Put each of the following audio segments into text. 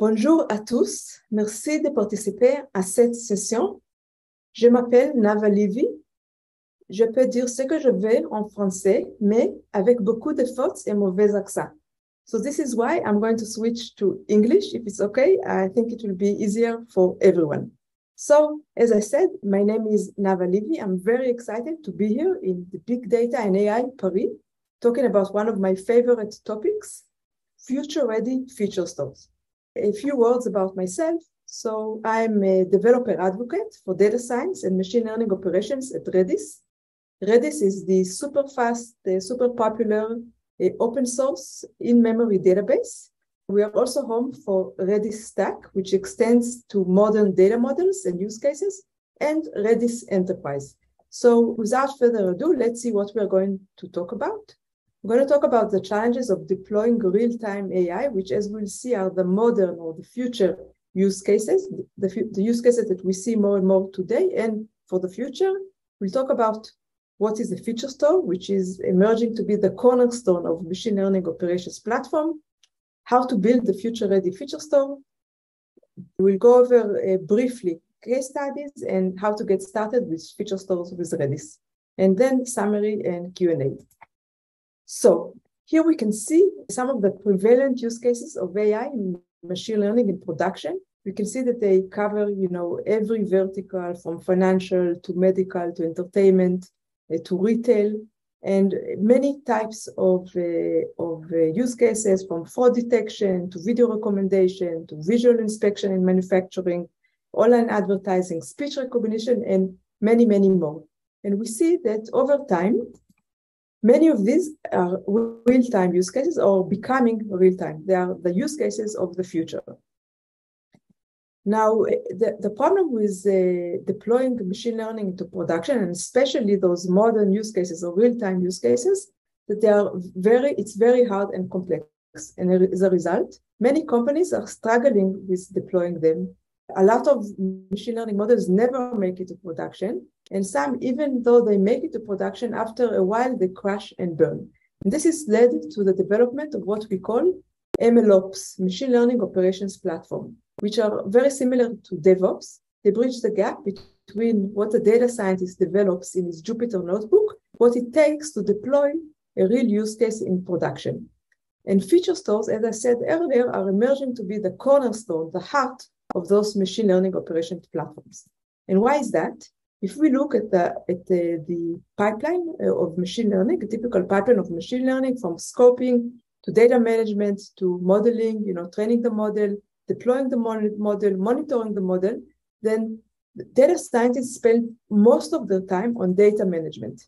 Bonjour à tous, merci de participer à cette session. Je m'appelle Nava Levy. Je peux dire ce que je veux en français, mais avec beaucoup de fautes et mauvais accent. So this is why I'm going to switch to English. If it's okay, I think it will be easier for everyone. So, as I said, my name is Nava Levy. I'm very excited to be here in the Big Data and AI Paris, talking about one of my favorite topics, future-ready feature stores. A few words about myself. So I'm a developer advocate for data science and machine learning operations at Redis. Redis is the super fast, uh, super popular uh, open source in-memory database we are also home for Redis Stack, which extends to modern data models and use cases, and Redis Enterprise. So without further ado, let's see what we are going to talk about. I'm going to talk about the challenges of deploying real-time AI, which as we'll see are the modern or the future use cases, the, the use cases that we see more and more today and for the future. We'll talk about what is a feature store, which is emerging to be the cornerstone of machine learning operations platform how to build the future-ready feature store. We'll go over uh, briefly case studies and how to get started with feature stores with Redis, and then summary and Q&A. So here we can see some of the prevalent use cases of AI in machine learning in production. We can see that they cover, you know, every vertical from financial to medical to entertainment uh, to retail and many types of, uh, of uh, use cases from fraud detection to video recommendation to visual inspection in manufacturing, online advertising, speech recognition, and many, many more. And we see that over time, many of these are real-time use cases or becoming real-time. They are the use cases of the future. Now, the, the problem with uh, deploying machine learning into production, and especially those modern use cases or real-time use cases, that they are very, it's very hard and complex. And as a result, many companies are struggling with deploying them. A lot of machine learning models never make it to production, and some, even though they make it to production, after a while they crash and burn. And this has led to the development of what we call MLOps, Machine Learning Operations Platform which are very similar to DevOps. They bridge the gap between what a data scientist develops in his Jupyter notebook, what it takes to deploy a real use case in production. And feature stores, as I said earlier, are emerging to be the cornerstone, the heart of those machine learning operation platforms. And why is that? If we look at the, at the, the pipeline uh, of machine learning, a typical pipeline of machine learning from scoping to data management to modeling, you know, training the model, deploying the model, monitoring the model, then data scientists spend most of their time on data management.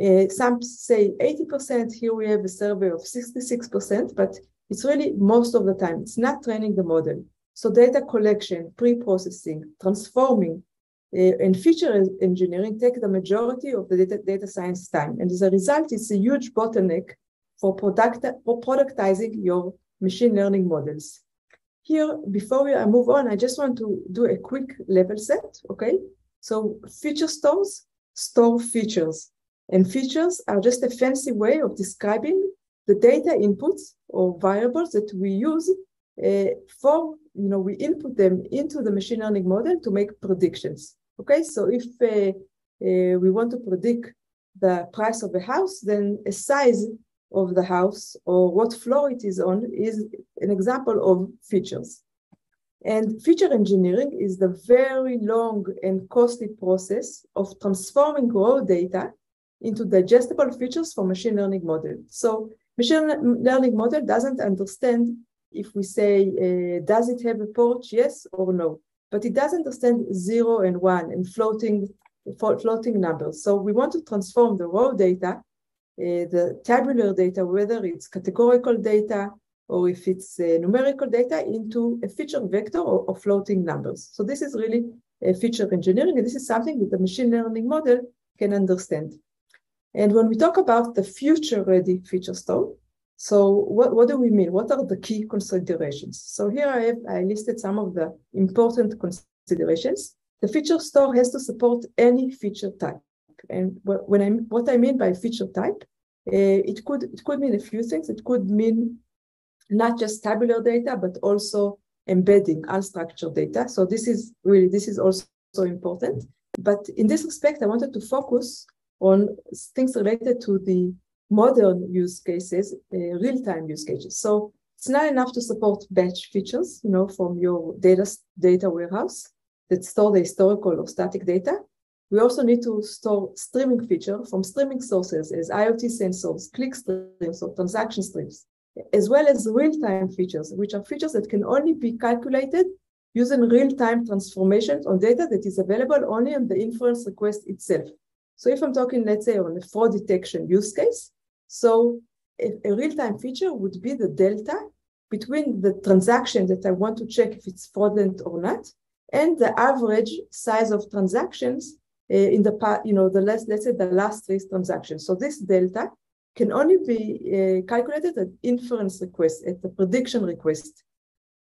Uh, some say 80%, here we have a survey of 66%, but it's really most of the time. It's not training the model. So data collection, pre-processing, transforming, Eh, and feature engineering take the majority of the data, data science time. And as a result, it's a huge bottleneck for, product, for productizing your machine learning models. Here, before we move on, I just want to do a quick level set, okay? So feature stores store features, and features are just a fancy way of describing the data inputs or variables that we use for, you know, we input them into the machine learning model to make predictions, okay? So if uh, uh, we want to predict the price of a house, then a size of the house or what floor it is on is an example of features. And feature engineering is the very long and costly process of transforming raw data into digestible features for machine learning model. So machine learning model doesn't understand if we say, uh, does it have a porch, yes or no? But it doesn't understand zero and one and floating, floating numbers. So we want to transform the raw data uh, the tabular data, whether it's categorical data or if it's uh, numerical data, into a feature vector or, or, floating numbers. So this is really a feature engineering, and this is something that the machine learning model can understand. And when we talk about the future-ready feature store, so what, what do we mean? What are the key considerations? So here I have I listed some of the important considerations. The feature store has to support any feature type. And when I what I mean by feature type, uh, it could it could mean a few things. It could mean not just tabular data, but also embedding unstructured data. So this is really, this is also important. But in this respect, I wanted to focus on things related to the modern use cases, uh, real-time use cases. So it's not enough to support batch features, you know, from your data, data warehouse that store the historical or static data. We also need to store streaming feature from streaming sources as IoT sensors, click streams, or transaction streams, as well as real-time features, which are features that can only be calculated using real-time transformations on data that is available only on the inference request itself. So if I'm talking, let's say, on a fraud detection use case, so a, real-time feature would be the delta between the transaction that I want to check if it's fraudulent or not, and the average size of transactions uh, in the past, you know, the last, let's say the last three transactions. So this delta can only be uh, calculated at inference request, at the prediction request.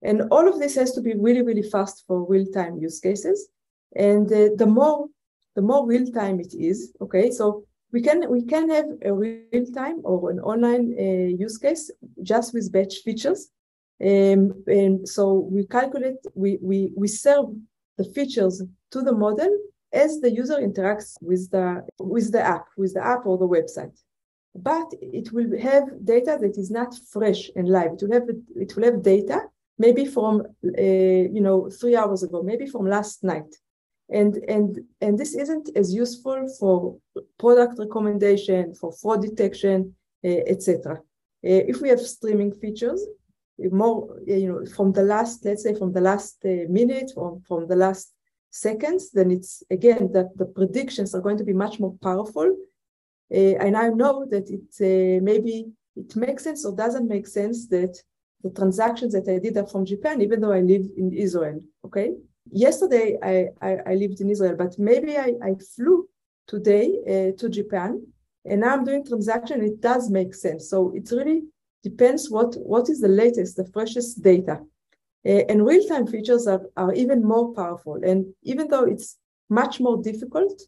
And all of this has to be really, really fast for real-time use cases. And uh, the more the more real-time it is, okay, so we can we can have a real-time or an online uh, use case just with batch features. Um, and so we calculate, we, we, we serve the features to the model as the user interacts with the, with the app, with the app or the website. But it will have data that is not fresh and live. It will have, it will have data maybe from, uh, you know, three hours ago, maybe from last night. And, and, and this isn't as useful for product recommendation, for fraud detection, uh, etc. Uh, if we have streaming features, more, you know, from the last, let's say from the last uh, minute or from the last seconds, then it's again that the predictions are going to be much more powerful. And I know that it maybe it makes sense or doesn't make sense that the transactions that I did are from Japan, even though I live in Israel. Okay. Yesterday I, I, I lived in Israel, but maybe I, I flew today uh, to Japan and now I'm doing transaction. It does make sense. So it really depends what, what is the latest, the freshest data. Uh, and real-time features are, are even more powerful. And even though it's much more difficult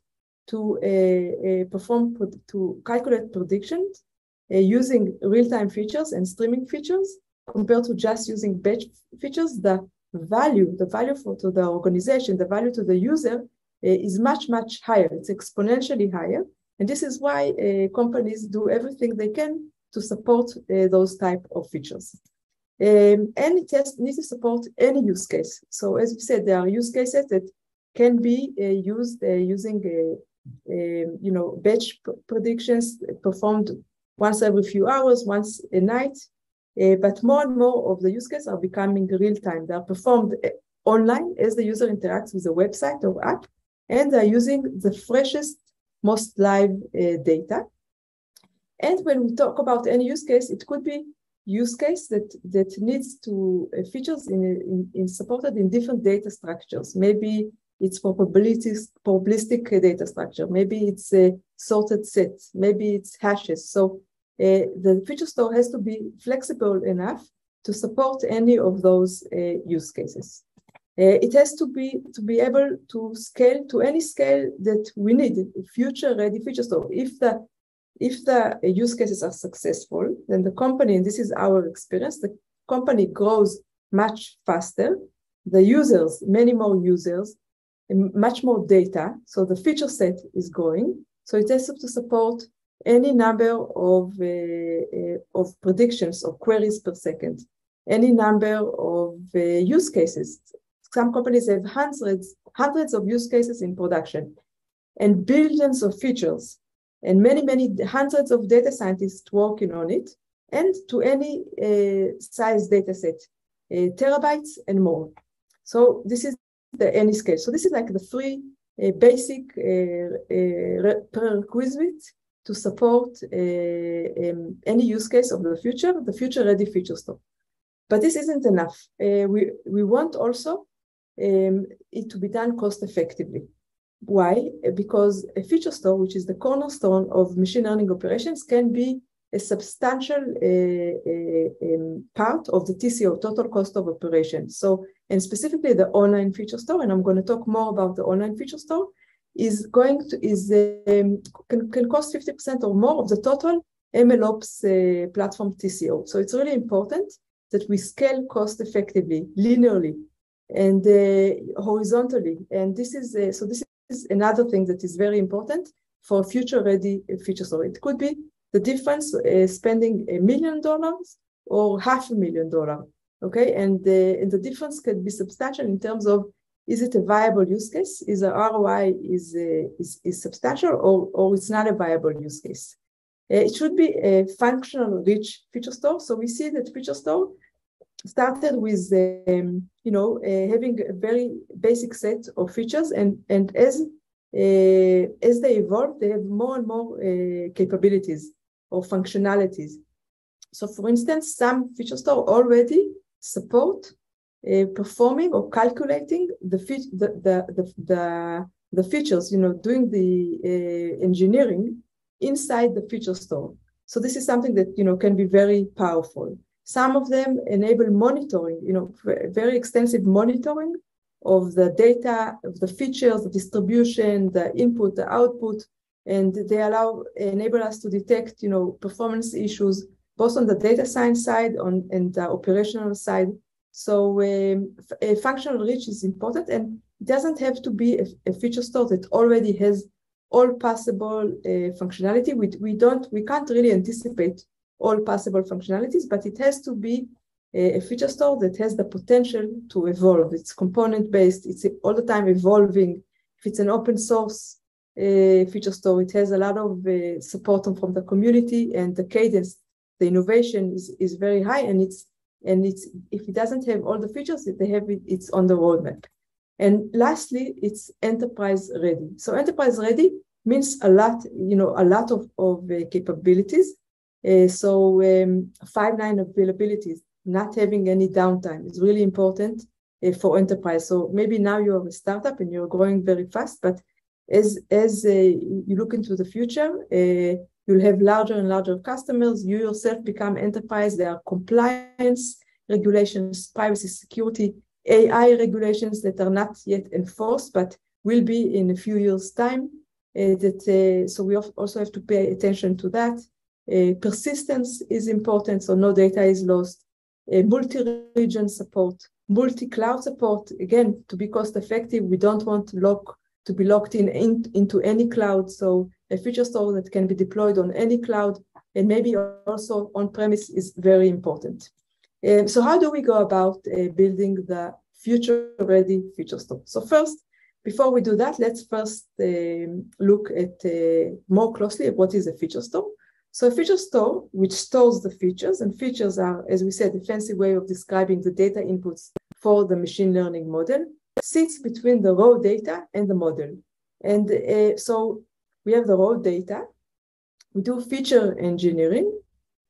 to uh, uh, perform, to calculate predictions using real-time features and streaming features compared to just using batch features, the value, the value for to the organization, the value to the user is much, much higher. It's exponentially higher. And this is why uh, companies do everything they can to support uh, those type of features. Um, and it has, needs to support any use case. So as we said, there are use cases that can be uh, used using, you know, batch predictions performed once every few hours, once a night. Uh, but more and more of the use cases are becoming real time. They are performed uh, online as the user interacts with the website or app, and they're using the freshest, most live data. And when we talk about any use case, it could be use case that, that needs to uh, features in, in, in, supported in different data structures. Maybe it's probabilistic, probabilistic data structure. Maybe it's a sorted set. Maybe it's hashes. So uh, the feature store has to be flexible enough to support any of those uh, use cases. Uh, it has to be to be able to scale to any scale that we need future ready feature store. If the if the use cases are successful, then the company, and this is our experience, the company grows much faster. The users, many more users, much more data. So the feature set is growing. So it has to support any number of, uh, uh, of predictions or queries per second, any number of uh, use cases. Some companies have hundreds, hundreds of use cases in production and billions of features and many, many hundreds of data scientists working on it, and to any uh, size data set, uh, terabytes and more. So this is the any scale. So this is like the three uh, basic prerequisites to support uh, um, any use case of the future, the future ready feature store. But this isn't enough. we, we want also um, it to be done cost effectively. Why? Because a feature store, which is the cornerstone of machine learning operations, can be a substantial uh, uh, um, part of the TCO, total cost of operation. So, and specifically the online feature store, and I'm going to talk more about the online feature store, is going to is um, can, can cost 50% or more of the total MLOps uh, platform TCO. So it's really important that we scale cost effectively, linearly, and uh, horizontally. And this is uh, so. This is another thing that is very important for future ready feature So It could be the difference uh, spending a million dollars or half a million dollar. Okay, and the and the difference can be substantial in terms of is it a viable use case? Is the ROI is, uh, is, is substantial or, or it's not a viable use case? Uh, it should be a functional rich feature store. So we see that feature store started with um, you know uh, having a very basic set of features and and as uh, as they evolve they have more and more capabilities or functionalities so for instance some feature store already support uh, performing or calculating the, the, the, the, the, features, you know, doing the uh, engineering inside the feature store. So this is something that, you know, can be very powerful. Some of them enable monitoring, you know, very extensive monitoring of the data, of the features, the distribution, the input, the output, and they allow enable us to detect, you know, performance issues both on the data science side on and the operational side so um, a functional reach is important and it doesn't have to be a, a feature store that already has all possible uh, functionality. We, we don't, we can't really anticipate all possible functionalities, but it has to be a, a feature store that has the potential to evolve. It's component based. It's all the time evolving. If it's an open source uh, feature store, it has a lot of uh, support from the community and the cadence, the innovation is, is very high and it's and it's if it doesn't have all the features that they have it, it's on the roadmap. And lastly it's enterprise ready. So enterprise ready means a lot you know a lot of, of uh, capabilities. Uh, so um, five nine availabilities not having any downtime is really important uh, for enterprise. So maybe now you're a startup and you're growing very fast but as as uh, you look into the future uh, You'll have larger and larger customers. You yourself become enterprise. There are compliance regulations, privacy, security, AI regulations that are not yet enforced, but will be in a few years' time. Uh, that uh, so we also have to pay attention to that. Uh, persistence is important, so no data is lost. Uh, multi-region support, multi-cloud support. Again, to be cost effective, we don't want to lock to be locked in, in into any cloud. So a feature store that can be deployed on any cloud and maybe also on premise is very important. Um, so how do we go about uh, building the future ready feature store? So first, before we do that, let's first um, look at uh, more closely at what is a feature store. So a feature store, which stores the features, and features are, as we said, a fancy way of describing the data inputs for the machine learning model, sits between the raw data and the model. And uh, so we have the raw data, we do feature engineering,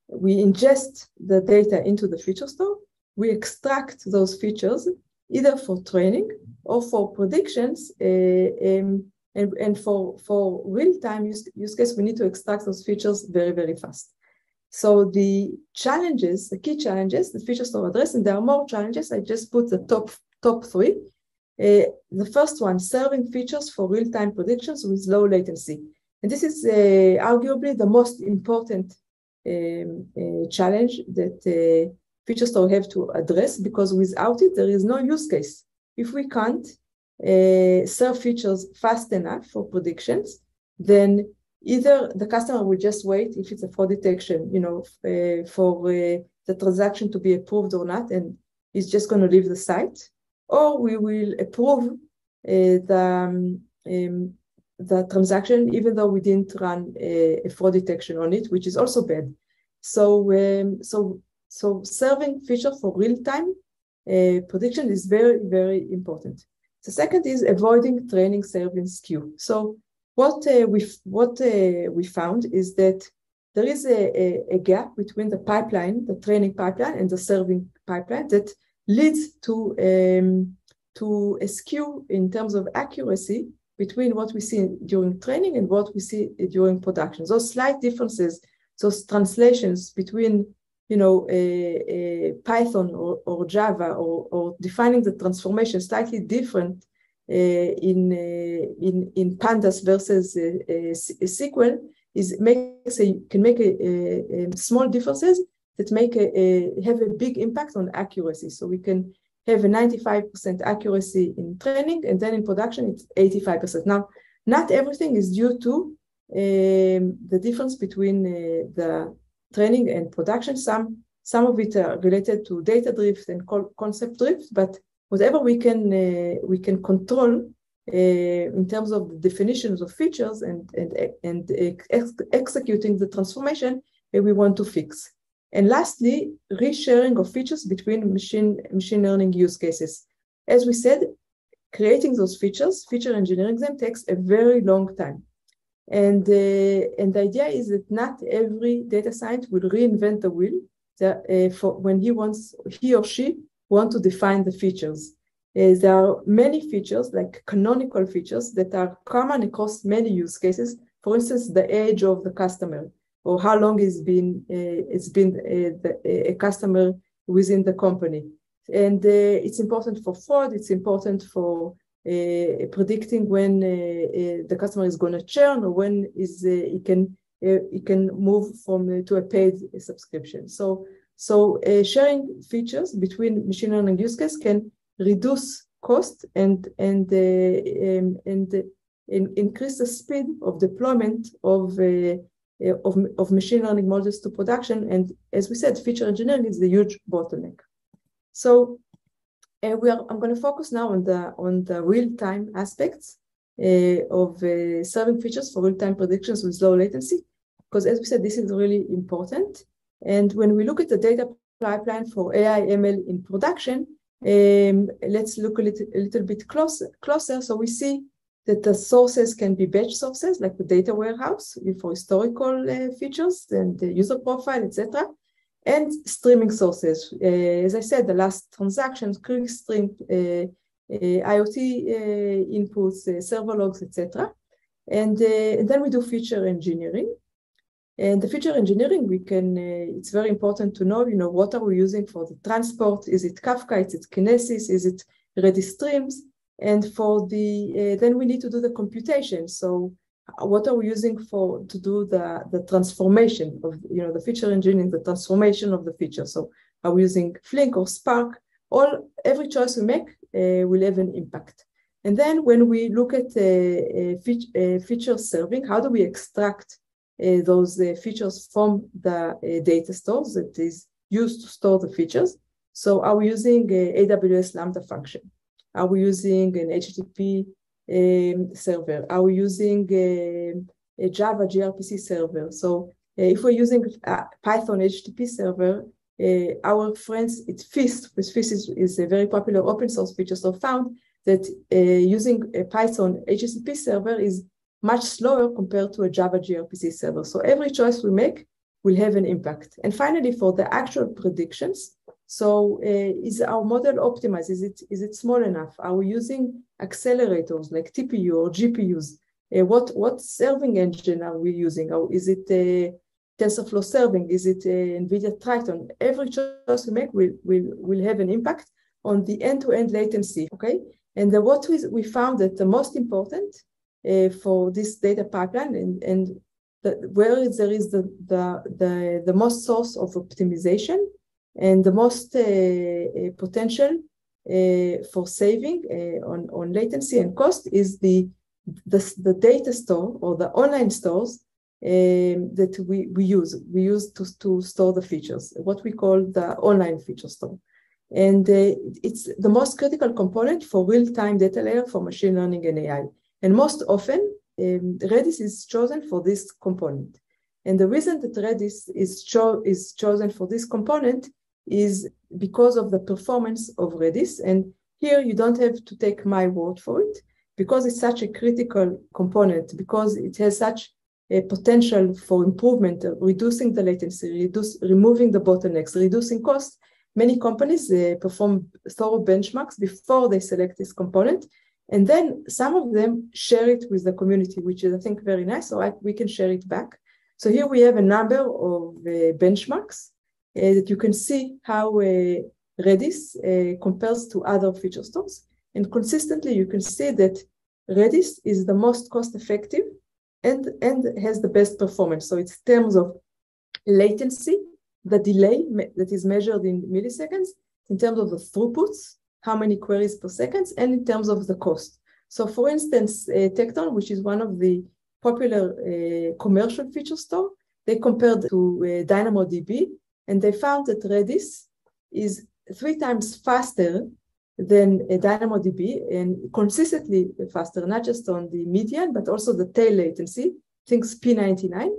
we ingest the data into the feature store, we extract those features either for training or for predictions. Uh, um, and, and for, for real-time use, use case, we need to extract those features very, very fast. So the challenges, the key challenges, the feature store address, and there are more challenges. I just put the top top three. Uh, the first one, serving features for real-time predictions with low latency. And this is uh, arguably the most important um, uh, challenge that uh, feature store have to address because without it, there is no use case. If we can't uh, serve features fast enough for predictions, then either the customer will just wait if it's a fraud detection, you know, uh, for the transaction to be approved or not, and is just going to leave the site, or we will approve uh, the, um, um, the transaction even though we didn't run a, a fraud detection on it, which is also bad. So, um, so, so serving feature for real-time uh, prediction is very, very important. The second is avoiding training serving skew. So what uh, we what uh, we found is that there is a, a, a, gap between the pipeline, the training pipeline, and the serving pipeline that leads to um, to a skew in terms of accuracy between what we see during training and what we see during production. Those slight differences, those translations between you know, a, a Python or, or Java or, or, defining the transformation slightly different uh, in, uh, in, in pandas versus a, a, SQL is makes a, can make a, small differences that make a, a, have a big impact on accuracy. So we can have a 95% accuracy in training, and then in production it's 85%. Now, not everything is due to um, the difference between uh, the training and production. Some some of it are related to data drift and concept drift, but whatever we can uh, we can control uh, in terms of the definitions of features and and and ex executing the transformation we want to fix. And lastly, resharing of features between machine machine learning use cases. As we said, creating those features, feature engineering them takes a very long time. And, uh, and the idea is that not every data scientist will reinvent the wheel that, uh, for when he wants, he or she want to define the features. Uh, there are many features, like canonical features, that are common across many use cases. For instance, the age of the customer, or how long it's been uh, it's been uh, the, a customer within the company, and uh, it's important for fraud. It's important for uh, predicting when the customer is going to churn or when is he can uh, you can move from uh, to a paid subscription. So, so uh, sharing features between machine learning use case can reduce cost and and um, and in, increase the speed of deployment of of, of machine learning models to production. And as we said, feature engineering is the huge bottleneck. So uh, we are, I'm going to focus now on the on the real time aspects uh, of uh, serving features for real time predictions with low latency because as we said, this is really important. And when we look at the data pipeline for AI ML in production, um, let's look a little, a little bit closer, closer. So we see that the sources can be batch sources, like the data warehouse for historical uh, features and the user profile, etc., and streaming sources. Uh, as I said, the last transactions, click stream, uh, uh IoT uh, inputs, uh, server logs, etc. And, and then we do feature engineering. And the feature engineering, we can, it's very important to know, you know, what are we using for the transport? Is it Kafka? Is it Kinesis? Is it Redis streams? And for the, uh, then we need to do the computation. So uh, what are we using for, to do the, the transformation of, you know, the feature engineering, the transformation of the feature. So are we using Flink or Spark? All, every choice we make uh, will have an impact. And then when we look at feature, feature serving, how do we extract uh, those uh, features from the uh, data stores that is used to store the features. So are we using AWS Lambda function? Are we using an HTTP um, server? Are we using a Java gRPC server? So if we're using a Python HTTP server, uh, our friends at Feast, which Feast is, is, a very popular open source feature, so found that uh, using a Python HTTP server is much slower compared to a Java gRPC server. So every choice we make will have an impact. And finally, for the actual predictions, so uh, is our model optimized? Is it is it small enough? Are we using accelerators like TPU or GPUs? Uh, what what serving engine are we using? Or is it a TensorFlow serving? Is it a NVIDIA Triton? Every choice we make will, will, will have an impact on the end-to-end latency, okay? And the, what we, we found that the most important uh, for this data pipeline and, and the, where there is the, the, the, the most source of optimization and the most uh, uh potential uh, for saving on, on latency and cost is the, the, the data store or the online stores um, that we, we use. We use to, to store the features, what we call the online feature store. And uh, it's the most critical component for real-time data layer for machine learning and AI. And most often, um, Redis is chosen for this component. And the reason that Redis is, cho is chosen for this component is because of the performance of Redis. And here you don't have to take my word for it because it's such a critical component, because it has such a potential for improvement, reducing the latency, reduce, removing the bottlenecks, reducing costs. Many companies uh, perform thorough benchmarks before they select this component and then some of them share it with the community, which is, I think, very nice. So I, we can share it back. So here we have a number of uh, benchmarks that you can see how uh, Redis uh, compares to other feature stores. And consistently, you can see that Redis is the most cost effective and, and has the best performance. So it's terms of latency the delay that is measured in milliseconds, in terms of the throughputs, how many queries per second, and in terms of the cost. So for instance, uh, Tekton, which is one of the popular uh, commercial feature store, they compared to uh, DynamoDB, and they found that Redis is three times faster than DynamoDB and consistently faster, not just on the median, but also the tail latency, things P99,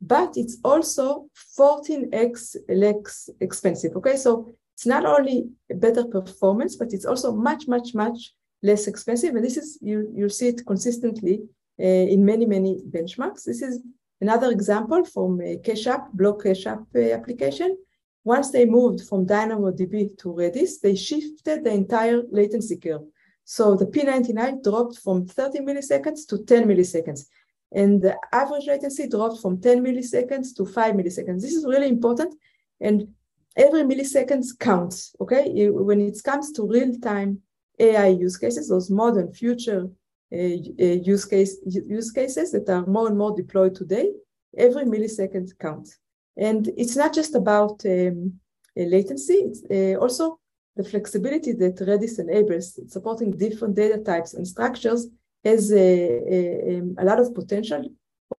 but it's also 14x less expensive. Okay, so it's not only better performance, but it's also much, much, much less expensive. And this is, you, you'll see it consistently uh, in many, many benchmarks. This is another example from a Cache Block Cache uh, application. Once they moved from DynamoDB to Redis, they shifted the entire latency curve. So the P99 dropped from 30 milliseconds to 10 milliseconds. And the average latency dropped from 10 milliseconds to 5 milliseconds. This is really important. And every millisecond counts, okay? When it comes to real-time AI use cases, those modern future use, case, use cases that are more and more deployed today, every millisecond counts. And it's not just about um, latency, it's uh, also the flexibility that Redis enables, supporting different data types and structures, has a, a, um, a lot of potential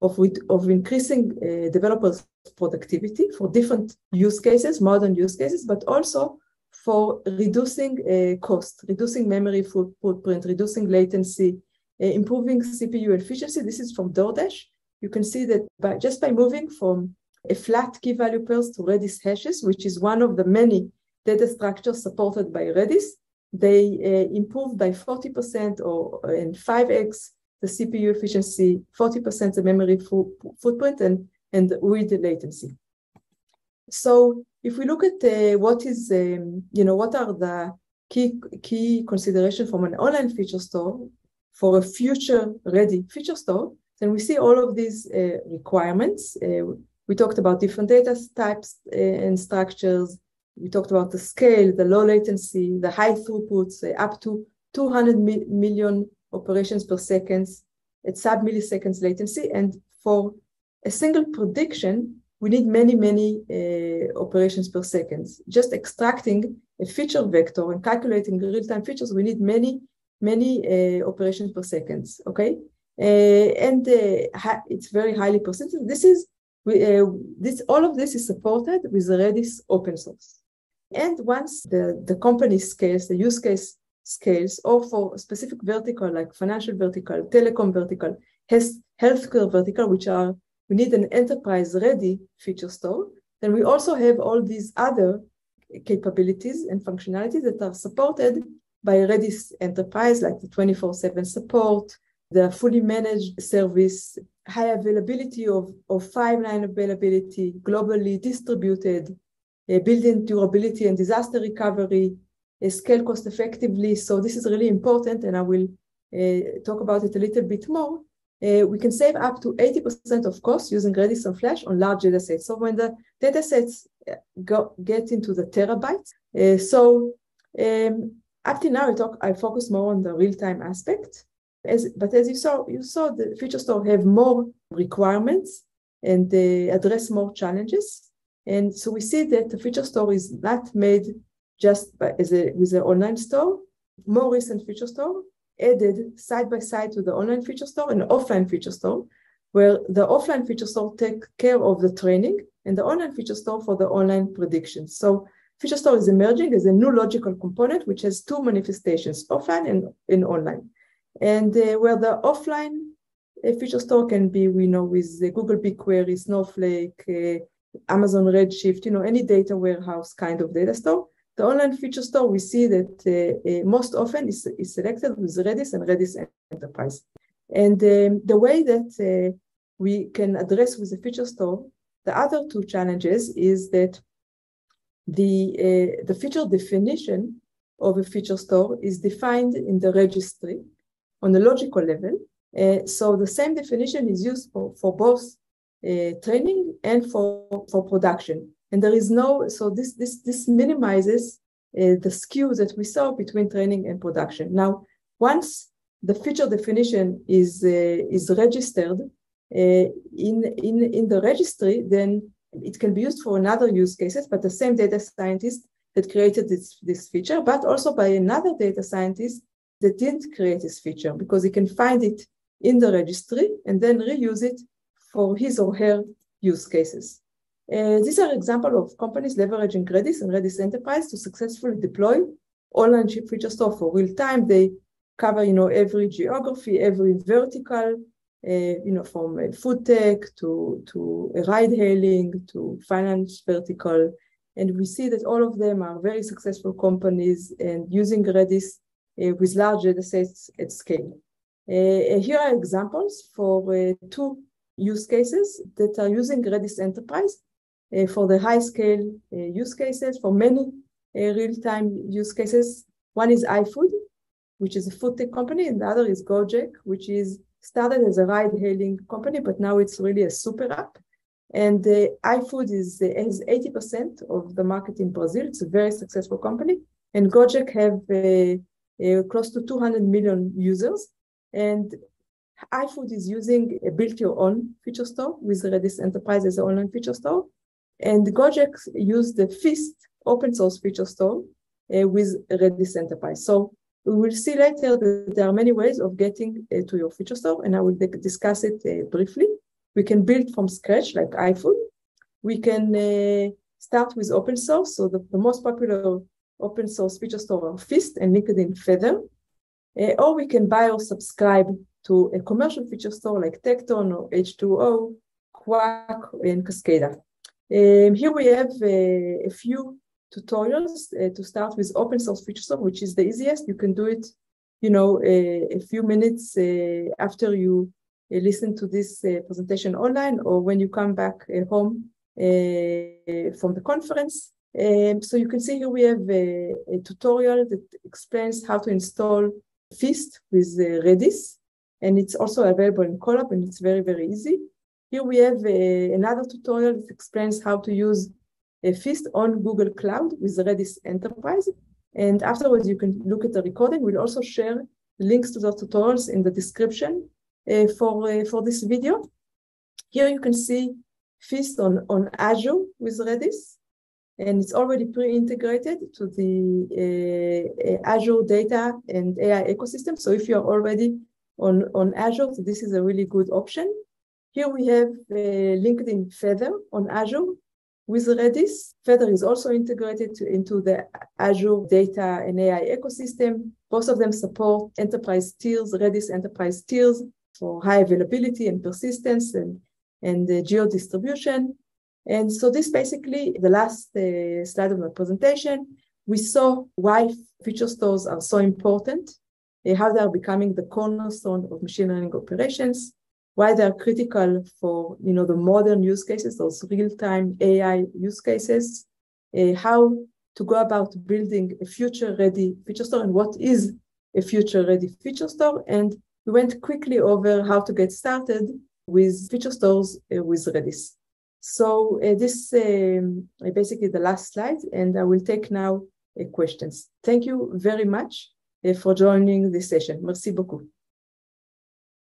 of, of increasing uh, developers' productivity for different use cases, modern use cases, but also for reducing uh, cost, reducing memory footprint, reducing latency, improving CPU efficiency. This is from DoorDash. You can see that by, just by moving from a flat key value pairs to Redis hashes, which is one of the many data structures supported by Redis, they uh, improved by 40% or and 5x the CPU efficiency, 40% the memory fo- footprint, and, and with the latency. So if we look at uh, what is, um, you know, what are the key key consideration from an online feature store for a future ready feature store, then we see all of these uh, requirements. Uh, we talked about different data types uh, and structures. We talked about the scale, the low latency, the high throughputs, up to 200 mi- million operations per second at sub milliseconds latency. And for a single prediction, we need many, many uh, operations per second. Just extracting a feature vector and calculating real-time features, we need many, many uh, operations per second, okay? Uh, and uh, it's very highly persistent. This is, uh, this, all of this is supported with Redis open source. And once the, the company scales, the use case scales, or for specific vertical like financial vertical, telecom vertical, healthcare vertical, which are we need an enterprise ready feature store. Then we also have all these other capabilities and functionalities that are supported by Redis Enterprise, like the 24 7 support, the fully managed service, high availability of, of five nine availability, globally distributed, uh, built-in durability and disaster recovery, uh, scale cost effectively. So this is really important, and I will uh, talk about it a little bit more uh, we can save up to 80% of cost using Redis and Flash on large data sets. So when the data sets uh, go, get into the terabytes, uh, so um, up to now I talk I focus more on the real-time aspect. As, but as you saw, you saw the feature store have more requirements and they address more challenges. And so we see that the feature store is not made just by, as a, with an online store. More recent feature store added side by side to the online feature store and offline feature store, where the offline feature store take care of the training and the online feature store for the online predictions. So feature store is emerging as a new logical component which has two manifestations, offline and, and online. And uh, where the offline uh, feature store can be, we know, with the Google BigQuery, Snowflake, uh, Amazon Redshift, you know, any data warehouse kind of data store. The online feature store, we see that uh, uh, most often is, is selected with Redis and Redis Enterprise. And um, the way that uh, we can address with the feature store, the other two challenges is that the, uh, the feature definition of a feature store is defined in the registry on a logical level. Uh, so the same definition is used for, for both uh, training and for, for production. And there is no, so this, this, this minimizes uh, the skew that we saw between training and production. Now, once the feature definition is, uh, is registered uh, in, in, in the registry, then it can be used for another use cases, but the same data scientist that created this, this feature, but also by another data scientist that didn't create this feature because he can find it in the registry and then reuse it for his or her use cases. Uh, these are examples of companies leveraging Redis and Redis Enterprise to successfully deploy online chip feature store for real time. They cover, you know, every geography, every vertical, you know, from uh, food tech to, to ride hailing to finance vertical. And we see that all of them are very successful companies and using Redis uh, with large data sets at scale. Uh, here are examples for uh, two use cases that are using Redis Enterprise uh, for the high scale uh, use cases, for many uh, real time use cases. One is iFood, which is a food tech company, and the other is Gojek, which is started as a ride hailing company, but now it's really a super app. And uh, iFood is has 80% of the market in Brazil. It's a very successful company. And Gojek have uh, uh, close to 200 million users. And iFood is using a built your own feature store with Redis Enterprise as an online feature store. And Gojek used the Feast open source feature store uh, with Redis Enterprise. So we will see later that there are many ways of getting uh, to your feature store, and I will discuss it uh, briefly. We can build from scratch like iFood. We can uh, start with open source. So the, the, most popular open source feature store are Feast and LinkedIn Feathr. Uh, or we can buy or subscribe to a commercial feature store like Tekton or H2O, Qwak, and Kaskada. Um, here we have uh, a few tutorials uh, to start with open source feature which is the easiest. You can do it, you know, a, a few minutes uh, after you uh, listen to this uh, presentation online or when you come back uh, home from the conference. Um, so you can see here we have a, a, tutorial that explains how to install Feast with Redis. And it's also available in Colab and it's very, very easy. Here we have uh, another tutorial that explains how to use a Feast on Google Cloud with Redis Enterprise. And afterwards, you can look at the recording. We'll also share links to the tutorials in the description uh, for, uh, for this video. Here you can see Feast on, on Azure with Redis. And it's already pre-integrated to the uh, Azure data and AI ecosystem. So if you're already on, on Azure, so this is a really good option. Here we have uh, LinkedIn Feathr on Azure with Redis. Feathr is also integrated to, into the Azure data and AI ecosystem. Both of them support enterprise tiers, Redis enterprise tiers for high availability and persistence and, and uh, geo distribution. And so this basically the last uh, slide of my presentation. We saw why feature stores are so important, uh, how they are becoming the cornerstone of machine learning operations, why they are critical for you know the modern use cases, those real-time AI use cases, uh, how to go about building a future-ready feature store and what is a future-ready feature store. And we went quickly over how to get started with feature stores uh, with Redis. So uh, this um, basically the last slide, and I will take now questions. Thank you very much for joining this session. Merci beaucoup.